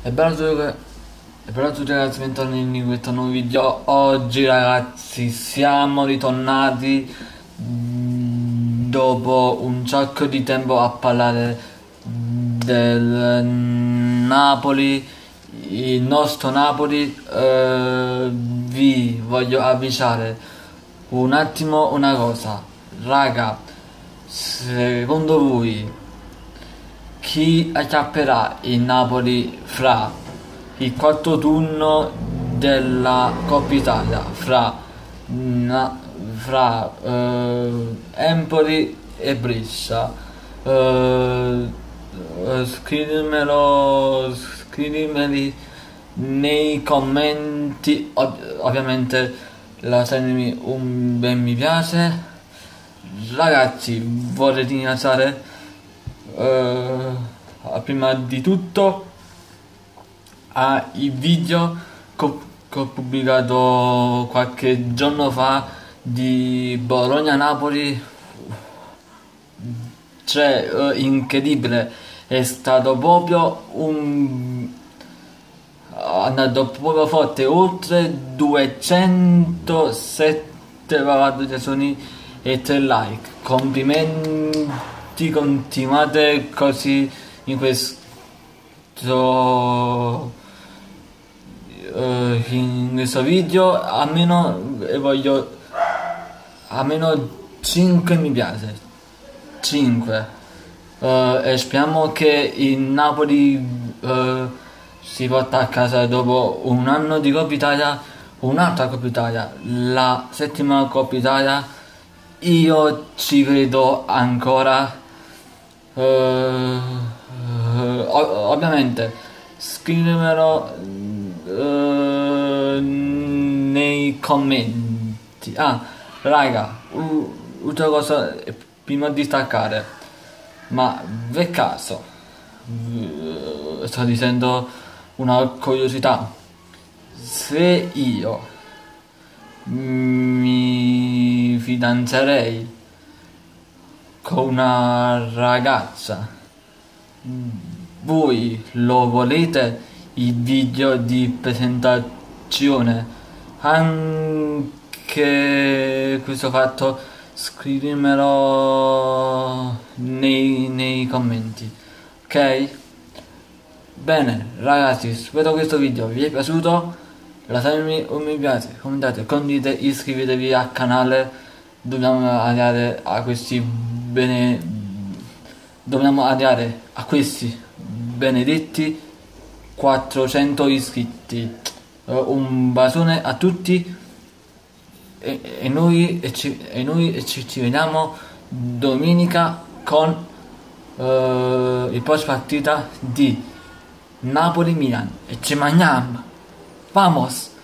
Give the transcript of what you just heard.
E e bello tutti ragazzi, bentornati in questo nuovo video. Oggi ragazzi siamo ritornati mm, dopo un sacco di tempo a parlare del Napoli, il nostro Napoli. Eh, vi voglio avvisare un attimo una cosa, raga, secondo voi chi acchiapperà il Napoli fra il quarto turno della Coppa Italia fra, na, fra eh, Empoli e Brescia? Eh, eh, scrivimeli nei commenti. Ov- ovviamente lasciatemi un bel mi piace. Ragazzi vorrei ringraziare uh, prima di tutto ai video che ho pubblicato qualche giorno fa di Bologna-Napoli cioè uh, incredibile. È stato proprio un andato proprio forte. Oltre 207 visualizzazioni e 3 like. Complimenti tutti continuate così in questo uh, in questo video almeno voglio almeno 5 mi piace. 5 uh, e speriamo che il Napoli uh, si porta a casa dopo un anno di Coppa Italia un'altra Coppa Italia la settima Coppa Italia. Io ci vedo ancora Uh, ovviamente scrivemelo uh, nei commenti. Ah, raga, ultima cosa prima di staccare, ma per caso sto dicendo una curiosità. Se io mi fidanzerei con una ragazza. Voi lo volete il video di presentazione? Anche questo fatto scrivimelo nei, nei commenti. Ok? Bene ragazzi, spero questo video vi è piaciuto. Lasciatemi un mi piace, commentate, condividete, iscrivetevi al canale. Dobbiamo arrivare a questi bene, dobbiamo arrivare a questi benedetti 400 iscritti. Uh, un basone a tutti e, e noi, e ci, e noi ci, ci, vediamo domenica con uh, il post partita di Napoli-Milan e ci mangiamo. Vamos!